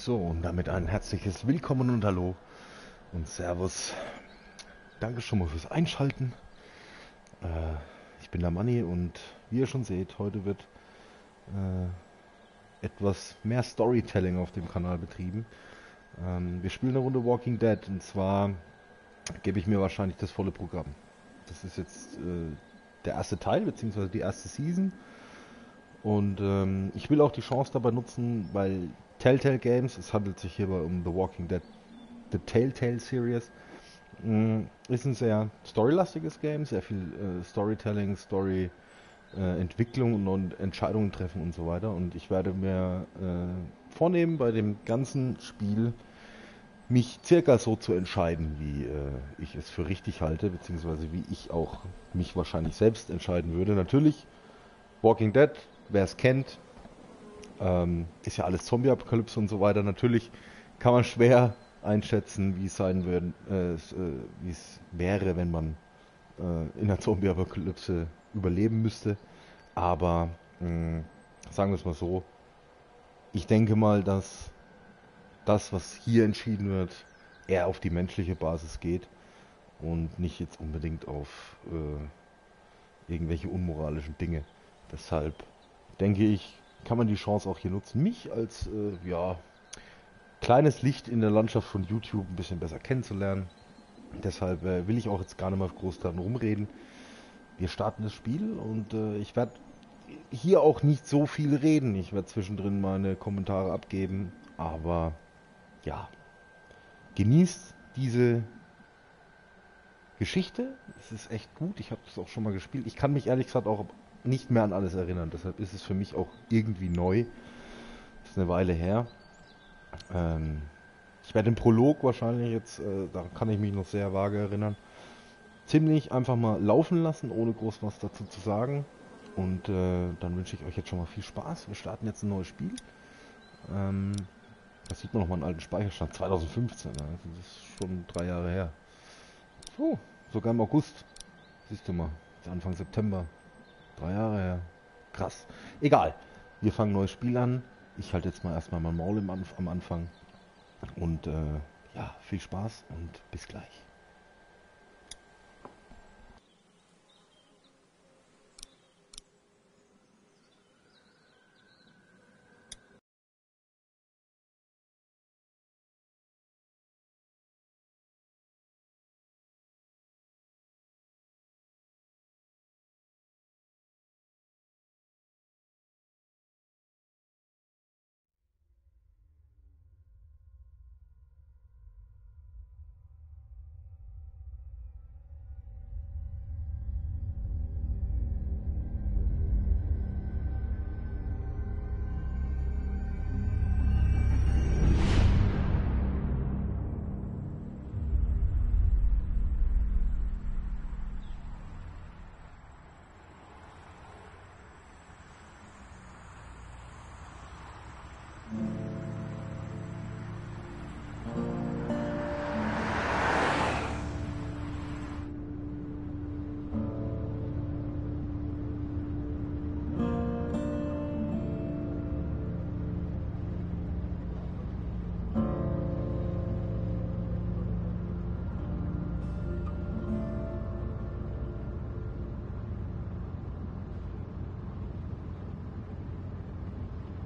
So, und damit ein herzliches Willkommen und Hallo und Servus. Danke schon mal fürs Einschalten. Äh, ich bin der Manni und wie ihr schon seht, heute wird äh, etwas mehr Storytelling auf dem Kanal betrieben. Ähm, wir spielen eine Runde Walking Dead und zwar gebe ich mir wahrscheinlich das volle Programm. Das ist jetzt äh, der erste Teil, beziehungsweise die erste Season. Und ähm, ich will auch die Chance dabei nutzen, weil Telltale Games, es handelt sich hierbei um The Walking Dead, The Telltale Series, mh, ist ein sehr storylastiges Game, sehr viel äh, Storytelling, Story äh, Entwicklung und Entscheidungen treffen und so weiter. Und ich werde mir äh, vornehmen, bei dem ganzen Spiel mich circa so zu entscheiden, wie ich es für richtig halte, beziehungsweise wie ich auch mich wahrscheinlich selbst entscheiden würde. Natürlich, Walking Dead, wer es kennt, ähm, ist ja alles Zombie-Apokalypse und so weiter. Natürlich kann man schwer einschätzen, wie es sein würden, äh, äh, wie es wäre, wenn man äh, in der Zombie-Apokalypse überleben müsste. Aber mh, sagen wir es mal so, ich denke mal, dass das, was hier entschieden wird, eher auf die menschliche Basis geht und nicht jetzt unbedingt auf äh, irgendwelche unmoralischen Dinge. Deshalb denke ich, kann man die Chance auch hier nutzen, mich als äh, ja, kleines Licht in der Landschaft von YouTube ein bisschen besser kennenzulernen. Deshalb äh, will ich auch jetzt gar nicht mal groß daran rumreden. Wir starten das Spiel und äh, ich werde hier auch nicht so viel reden. Ich werde zwischendrin meine Kommentare abgeben, aber ja, genießt diese Geschichte. Es ist echt gut. Ich habe das auch schon mal gespielt. Ich kann mich ehrlich gesagt auch nicht mehr an alles erinnern. Deshalb ist es für mich auch irgendwie neu. Ist eine Weile her. Ähm, ich werde den Prolog wahrscheinlich jetzt, äh, da kann ich mich noch sehr vage erinnern, ziemlich einfach mal laufen lassen, ohne groß was dazu zu sagen. Und äh, dann wünsche ich euch jetzt schon mal viel Spaß. Wir starten jetzt ein neues Spiel. Ähm, da sieht man noch mal einen alten Speicherstand. 2015, also das ist schon drei Jahre her. So, sogar im August. Siehst du mal, Anfang September. Drei Jahre her. Krass. Egal. Wir fangen ein neues Spiel an. Ich halte jetzt mal erstmal mein Maul am Anfang. Und äh, ja, viel Spaß und bis gleich.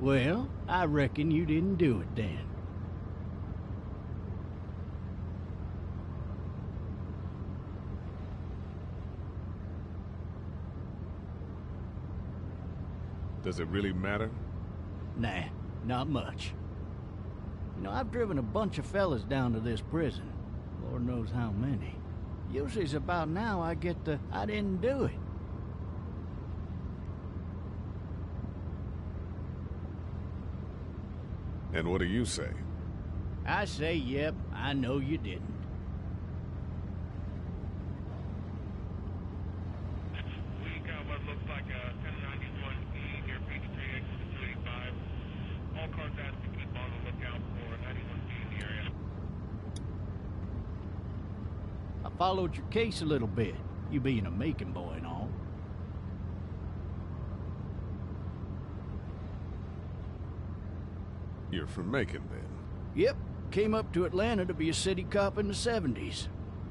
Well, I reckon you didn't do it then. Does it really matter? Nah, not much. You know, I've driven a bunch of fellas down to this prison. Lord knows how many. Usually it's about now I get the, I didn't do it. And what do you say? I say, yep, I know you didn't. We got what looks like a 1091E near Peachtree, exit 285. All cars asked to keep on the lookout for 91B in the area. I followed your case a little bit, you being a Macon boy and all. You're from Macon, then. Yep, came up to Atlanta to be a city cop in the 70s.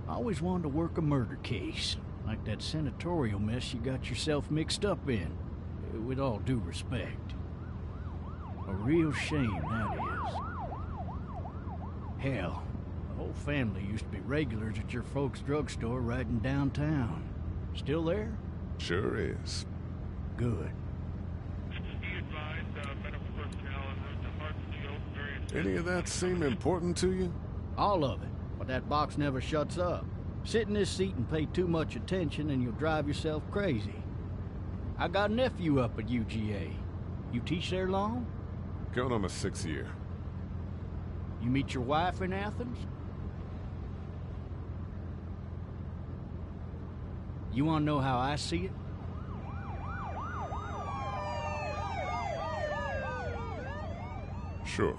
I Always wanted to work a murder case, like that senatorial mess you got yourself mixed up in. With all due respect. A real shame, that is. Hell, the whole family used to be regulars at your folks' drugstore right in downtown. Still there? Sure is. Good. Any of that seem important to you? All of it. But that box never shuts up. Sit in this seat and pay too much attention and you'll drive yourself crazy. I got a nephew up at UGA. You teach there long? Going on my sixth year. You meet your wife in Athens? You want to know how I see it? Sure.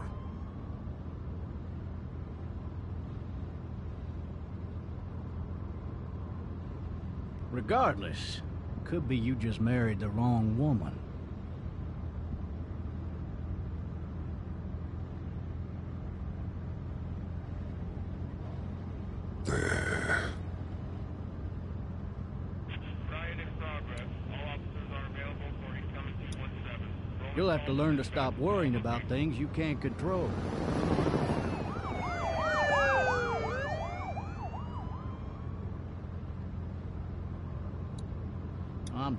Regardless, could be you just married the wrong woman. riot in progress. All officers are available for incoming 217. Roll You'll have to learn to stop worrying about things you can't control.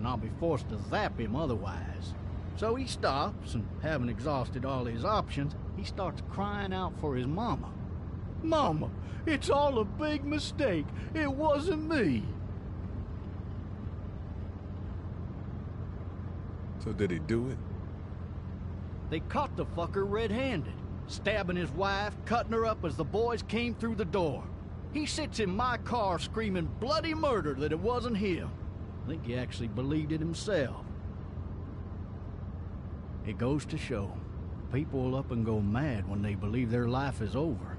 and I'll be forced to zap him otherwise. So he stops, and having exhausted all his options, he starts crying out for his mama. Mama, it's all a big mistake. It wasn't me. So did he do it? They caught the fucker red-handed, stabbing his wife, cutting her up as the boys came through the door. He sits in my car screaming bloody murder that it wasn't him. I think he actually believed it himself. It goes to show, people will up and go mad when they believe their life is over.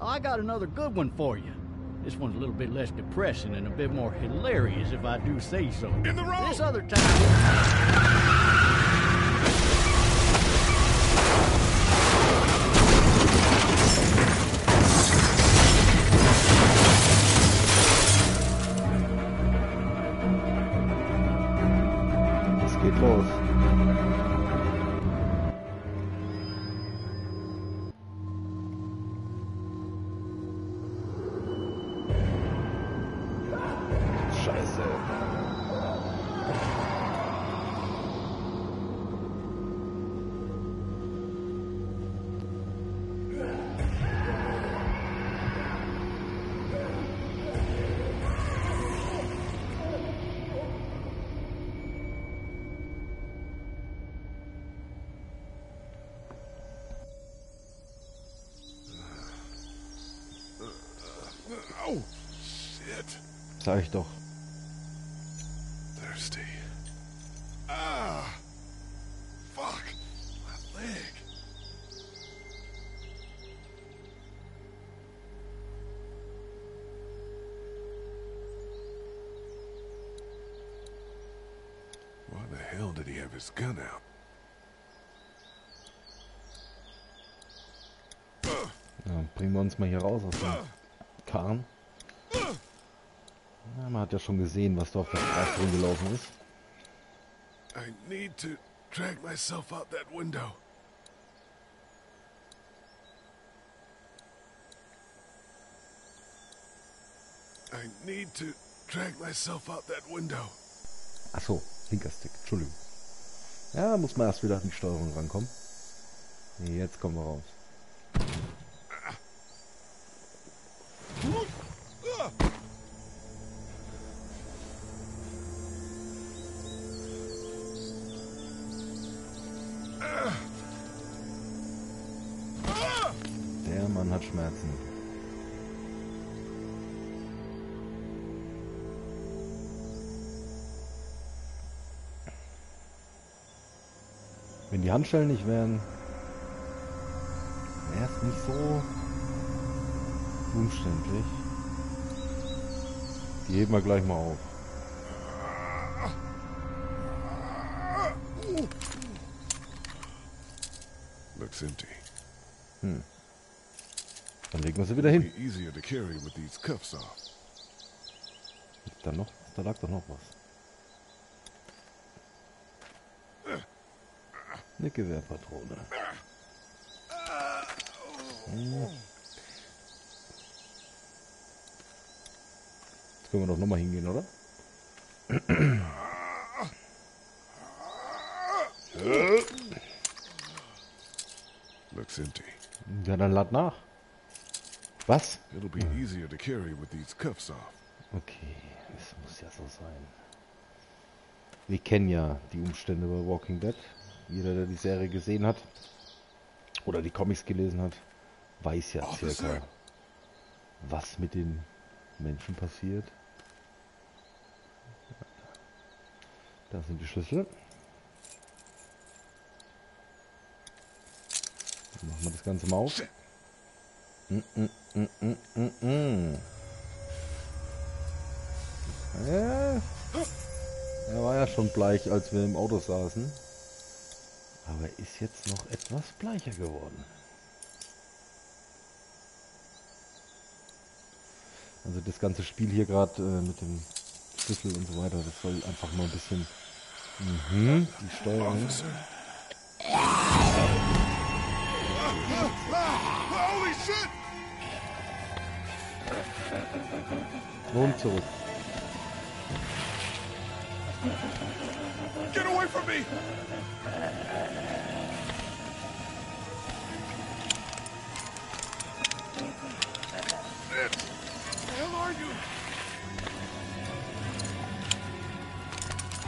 Oh, I got another good one for you. This one's a little bit less depressing and a bit more hilarious if I do say so. In the road! This other time... shit. Sag ich doch. Thirsty. Ah! Fuck! My leg. Why the hell did he have his gun out? Ja, bringen wir uns mal hier raus aus dem Karren. Ja, man hat ja schon gesehen, was da auf der Straße rumgelaufen ist. I need to drag myself out that window. I need to drag myself out that window. Achso, linker Stick, Entschuldigung. Ja, muss man erst wieder an die Steuerung rankommen. Jetzt kommen wir raus. Wenn die Handschellen nicht wären, wäre es nicht so umständlich. Die heben wir gleich mal auf. Looks empty. Dann legen wir sie wieder hin. Be easier to carry with these cuffs off. Liegt da noch? Da lag doch noch was. Eine Gewehrpatrone. Hm. Jetzt können wir doch nochmal hingehen, oder? Looks empty. Ja, dann lad nach. Was? It'll be easier to carry with these cuffs off. Okay, es muss ja so sein. Wir kennen ja die Umstände bei Walking Dead. Jeder, der die Serie gesehen hat oder die Comics gelesen hat, weiß ja circa, was mit den Menschen passiert. Da sind die Schlüssel. Dann machen wir das Ganze mal auf. Mm, mm, mm, mm, mm, mm. Ja. Er war ja schon bleich, als wir im Auto saßen. Aber er ist jetzt noch etwas bleicher geworden. Also das ganze Spiel hier gerade äh, mit dem Schlüssel und so weiter, das soll einfach mal ein bisschen mhm, die Steuerung. Holy shit! Und zurück. Get away from me!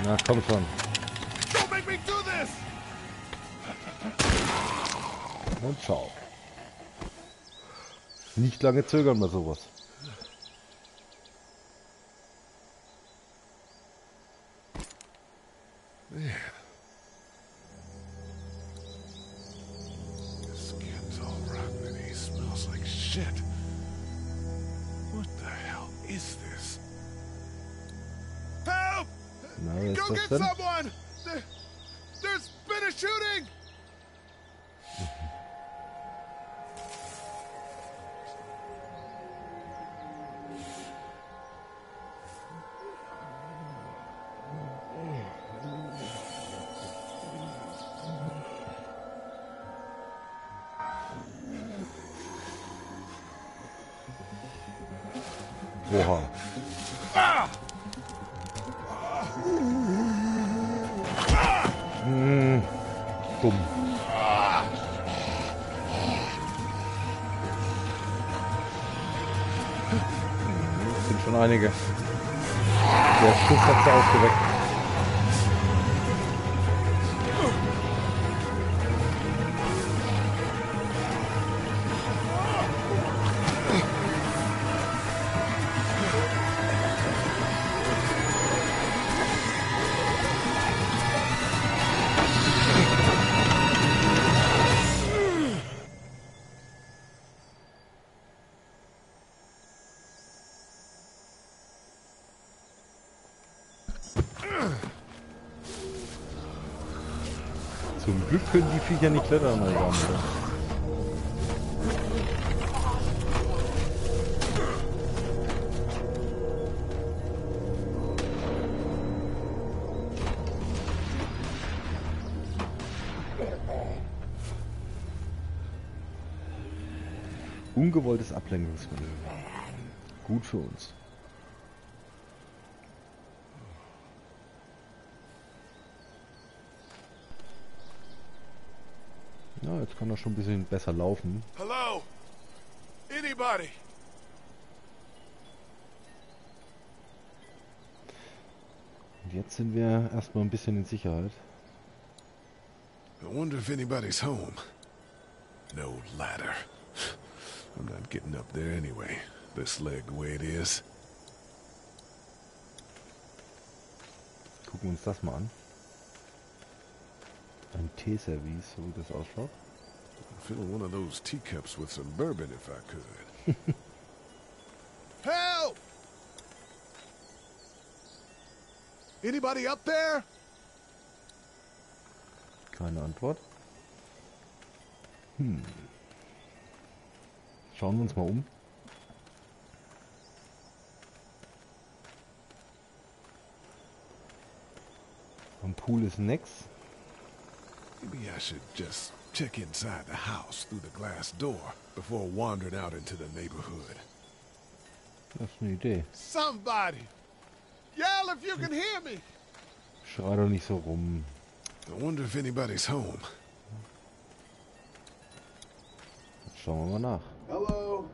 Na, komm schon. Und schau. Nicht lange zögern bei sowas. Shit. What the hell is this? Help! Na, wer ist Go get someone! Können die Viecher nicht klettern, Herren. Ungewolltes Ablenkungsmanöver. Gut für uns. Ja, jetzt kann er schon ein bisschen besser laufen. Hello? Anybody? Und jetzt sind wir erstmal ein bisschen in Sicherheit. I wonder if anybody's home. No ladder. getting up there anyway. This leg the way it is. Gucken wir uns das mal an. Ein Teeservice, so wie das ausschaut. I'd fill one of those teacups with some bourbon if I could. Help! Anybody up there? Keine Antwort. Hm. Schauen wir uns mal um. Am Pool ist nix. Maybe I should just check inside the house through the glass door before wandering out into the neighborhood. Das ist eine Idee. Somebody! Yell if you can hear me! Schrei doch nicht so rum. I wonder if anybody's home. Schauen wir mal nach. Hello?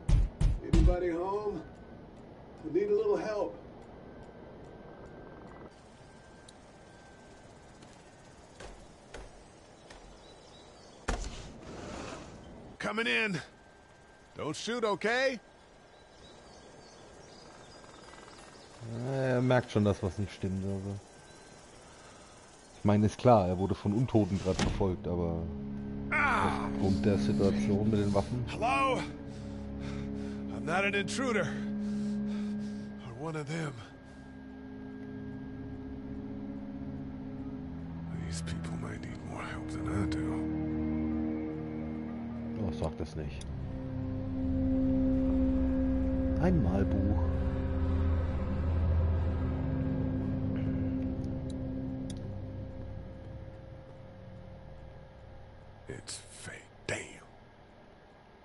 Anybody home? I need a little help. Coming in. Don't shoot, okay? Er merkt schon, dass was nicht stimmt. Also. Ich meine, ist klar, er wurde von Untoten gerade verfolgt, aber aufgrund der Situation mit den Waffen. Hello? I'm not an intruder. Or one of them. These people might need more help than I do. Oh, sag das nicht. Ein Malbuch. It's fake. Damn.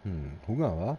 Hm, Hunger, wa?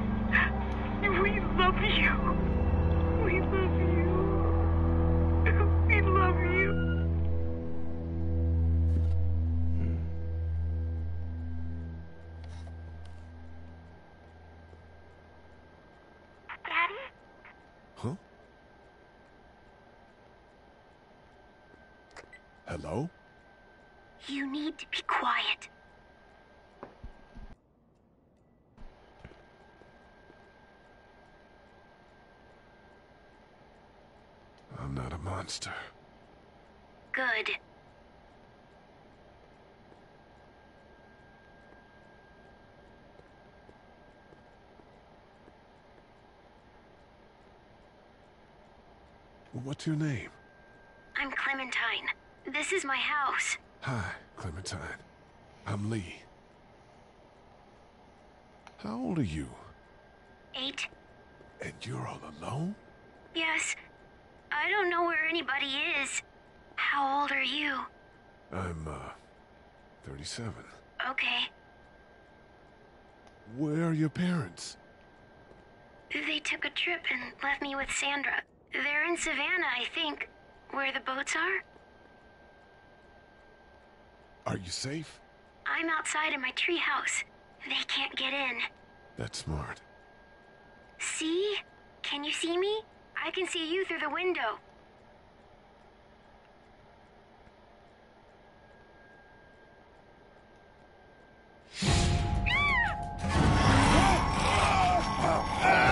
We love you. We love you. We love you. Daddy? Huh? Hello? You need to be quiet. I'm not a monster. Good. What's your name? I'm Clementine. This is my house. Hi, Clementine. I'm Lee. How old are you? Eight? And you're all alone? Yes. I don't know where anybody is. How old are you? I'm, uh, 37. Okay. Where are your parents? They took a trip and left me with Sandra. They're in Savannah, I think. Where the boats are? Are you safe? I'm outside in my treehouse. They can't get in. That's smart. See? Can you see me? I can see you through the window.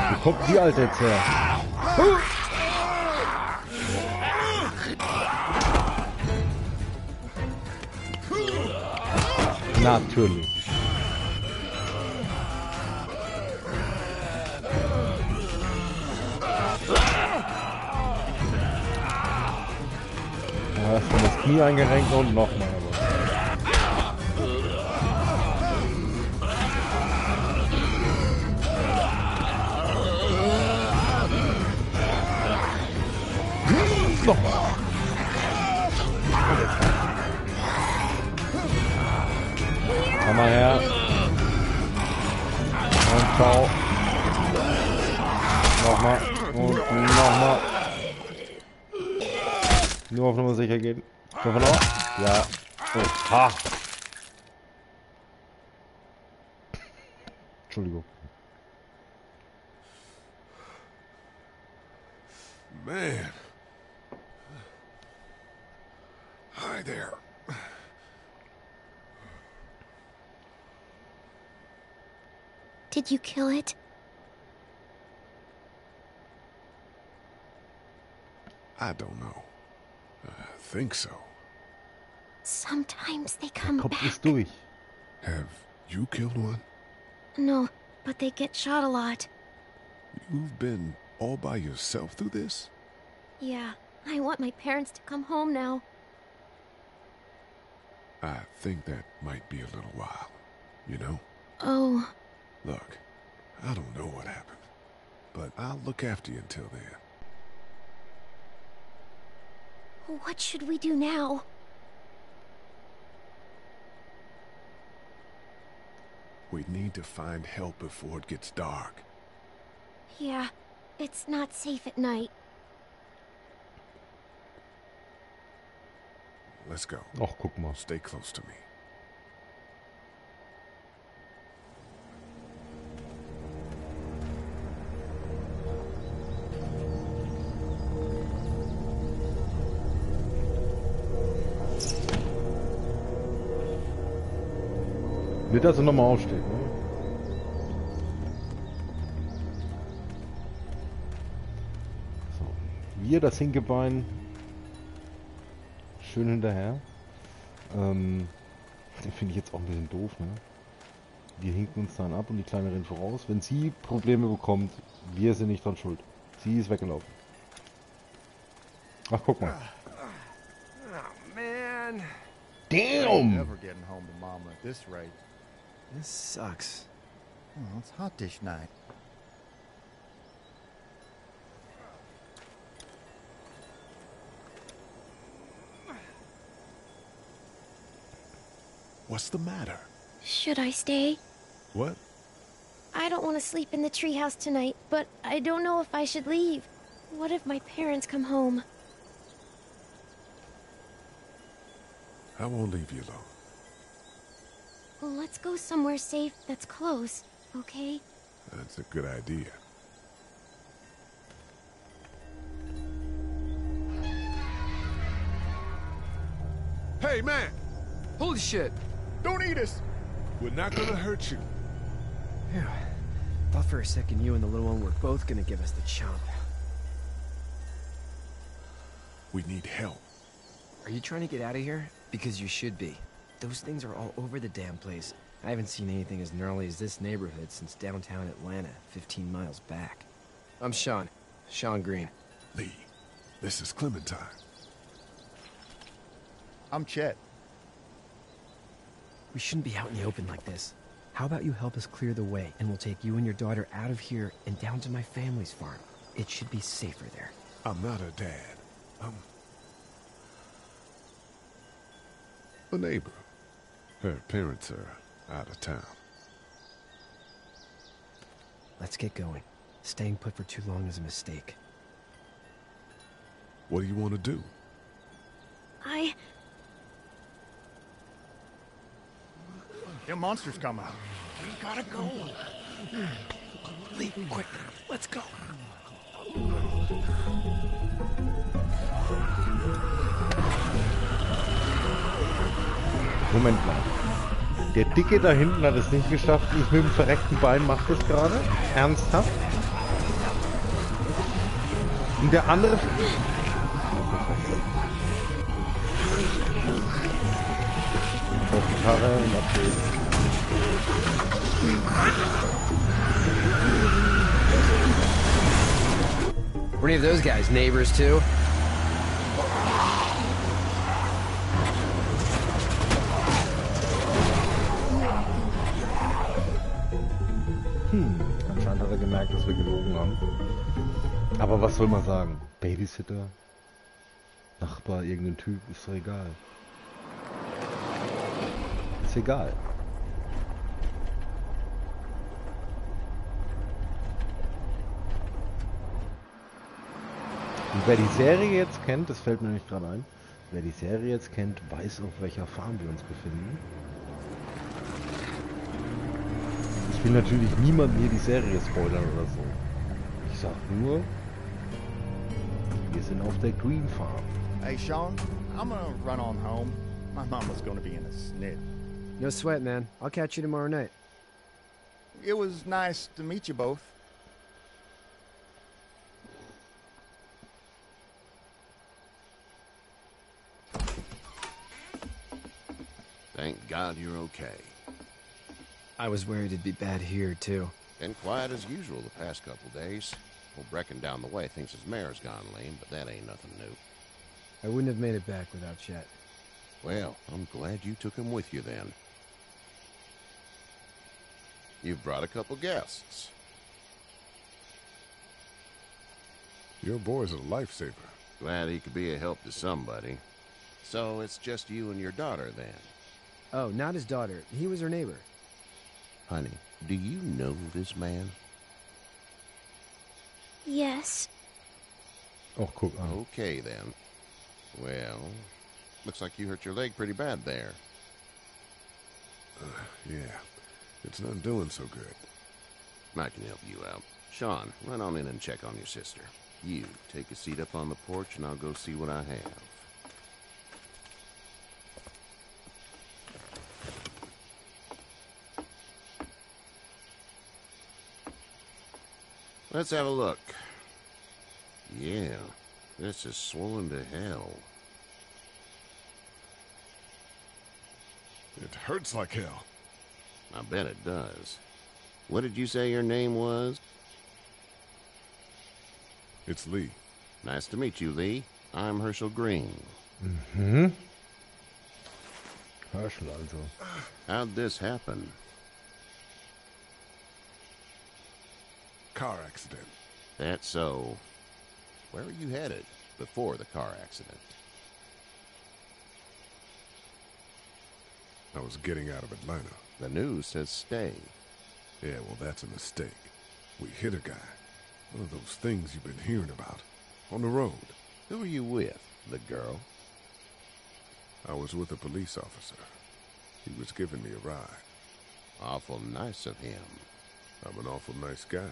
Wo kommt die Alte jetzt her? Natürlich. Hast du das Knie eingerenkt und nochmal. Nochmal. Komm mal her. Und ciao. Nochmal. Und nochmal. Nur auf Nummer sicher gehen. Davon auch? Ja. Oh, ha. Entschuldigung. Man. Hi there. Did you kill it? I don't know. I think so. Sometimes they come Kopf back. ist durch. Have you killed one? No, but they get shot a lot. You've been all by yourself through this? Yeah, I want my parents to come home now. I think that might be a little while. You know? Oh, Look, I don't know what happened, but I'll look after you until then. What should we do now? We need to find help before it gets dark. Yeah, it's not safe at night. Let's go. Oh, Ach, guck mal. Stay close to me. Dass er nochmal aufsteht, ne? So. Wir, das Hinkebein. Schön hinterher. Ähm, den finde ich jetzt auch ein bisschen doof, ne? Wir hinken uns dann ab und die Kleine rennt voraus. Wenn sie Probleme bekommt, wir sind nicht dran schuld. Sie ist weggelaufen. Ach, guck mal. Oh, man. Damn! Never getting home to Mama at this rate. This sucks. Oh, it's hot dish night. What's the matter? Should I stay? What? I don't want to sleep in the treehouse tonight, but I don't know if I should leave. What if my parents come home? I won't leave you alone. Well, let's go somewhere safe that's close, okay? That's a good idea. Hey, man! Holy shit! Don't eat us! We're not gonna hurt you. Phew. Thought for a second you and the little one were both gonna give us the chomp. We need help. Are you trying to get out of here? Because you should be. Those things are all over the damn place. I haven't seen anything as gnarly as this neighborhood since downtown Atlanta, 15 miles back. I'm Shawn. Shawn Greene. Lee, this is Clementine. I'm Chet. We shouldn't be out in the open like this. How about you help us clear the way, and we'll take you and your daughter out of here and down to my family's farm. It should be safer there. I'm not a dad. I'm a neighbor. Her parents are out of town. Let's get going. Staying put for too long is a mistake. What do you want to do? I. Them monsters come out. We gotta go. Leave quick. Let's go. Moment mal. Der Dicke da hinten hat es nicht geschafft. Ich mit dem verreckten Bein mache das gerade. Ernsthaft? Und der andere... Auf die Karre und abdrehen. Were any of those guys neighbors too? Aber was soll man sagen? Babysitter? Nachbar, irgendein Typ, ist doch egal. Ist egal. Und wer die Serie jetzt kennt, das fällt mir nämlich gerade ein, wer die Serie jetzt kennt, weiß, auf welcher Farm wir uns befinden. Ich will natürlich niemand hier die Serie spoilern oder so. Ich sag nur, wir sind off der Greene Farm. Hey, Shawn, I'm gonna run on home. My mama's gonna be in a snit. No sweat, man. I'll catch you tomorrow night. It was nice to meet you both. Thank God you're okay. I was worried it'd be bad here, too. Been quiet as usual the past couple days. Old Brecken down the way thinks his mare's gone lame, but that ain't nothing new. I wouldn't have made it back without Chet. Well, I'm glad you took him with you then. You've brought a couple guests. Your boy's a lifesaver. Glad he could be a help to somebody. So it's just you and your daughter then. Oh, not his daughter. He was her neighbor. Honey, do you know this man? Yes. Oh, guck an. Oh. Okay then. Well, looks like you hurt your leg pretty bad there. Uh, yeah, it's not doing so good. I can help you out. Shawn, run on in and check on your sister. You take a seat up on the porch and I'll go see what I have. Let's have a look. Yeah, this is swollen to hell. It hurts like hell. I bet it does. What did you say your name was? It's Lee. Nice to meet you, Lee. I'm Hershel Greene. Mm hmm? Hershel also. How'd this happen? Car accident. That's so. Where were you headed before the car accident? I was getting out of Atlanta. The news says stay. Yeah, well, that's a mistake. We hit a guy. One of those things you've been hearing about. On the road. Who were you with? The girl? I was with a police officer. He was giving me a ride. Awful nice of him. I'm an awful nice guy.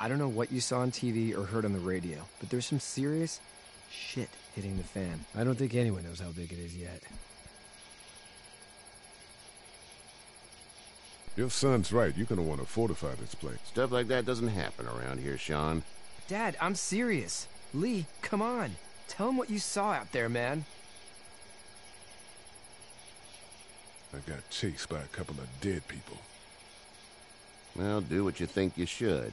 I don't know what you saw on TV or heard on the radio, but there's some serious shit hitting the fan. I don't think anyone knows how big it is yet. Your son's right. You're gonna want to fortify this place. Stuff like that doesn't happen around here, Shawn. Dad, I'm serious. Lee, come on. Tell him what you saw out there, man. I got chased by a couple of dead people. Well, do what you think you should.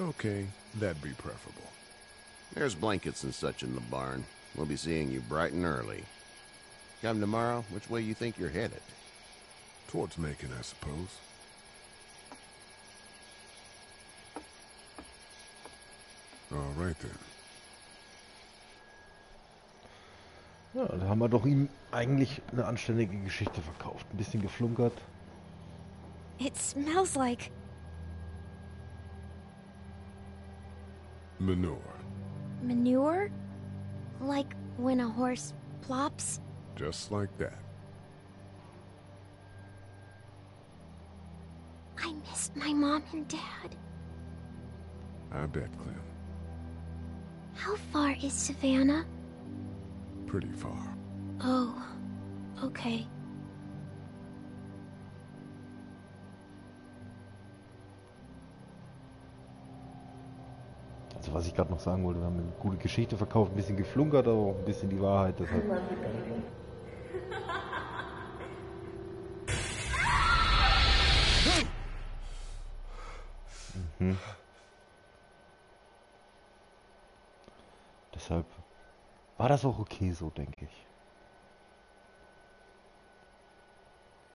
Okay, that'd be preferable. There's blankets and such in the barn. We'll be seeing you bright and early. Come tomorrow, which way you think you're headed? Towards Macon, I suppose. All right then. Ja, da haben wir doch ihm eigentlich eine anständige Geschichte verkauft. Ein bisschen geflunkert. It smells like. Manure. manure? Like when a horse plops? Just like that. I missed my mom and dad. I bet, Clem. How far is Savannah? Pretty far. Oh, okay. Was ich gerade noch sagen wollte, wir haben eine gute Geschichte verkauft, ein bisschen geflunkert, aber auch ein bisschen die Wahrheit. Deshalb. Mhm. Deshalb war das auch okay so, denke ich.